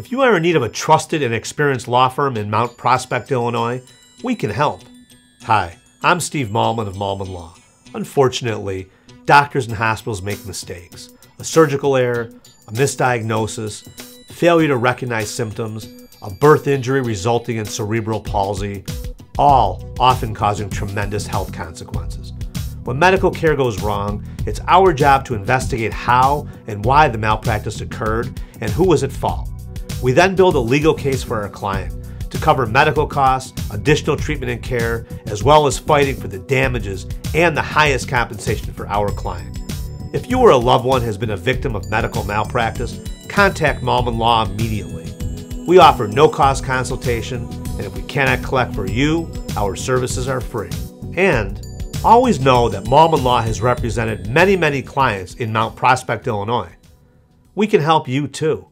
If you are in need of a trusted and experienced law firm in Mount Prospect, Illinois, we can help. Hi, I'm Steve Malman of Malman Law. Unfortunately, doctors and hospitals make mistakes. A surgical error, a misdiagnosis, failure to recognize symptoms, a birth injury resulting in cerebral palsy, all often causing tremendous health consequences. When medical care goes wrong, it's our job to investigate how and why the malpractice occurred and who was at fault. We then build a legal case for our client to cover medical costs, additional treatment and care, as well as fighting for the damages and the highest compensation for our client. If you or a loved one has been a victim of medical malpractice, contact Malman Law immediately. We offer no cost consultation, and if we cannot collect for you, our services are free. And always know that Malman Law has represented many, many clients in Mount Prospect, Illinois. We can help you too.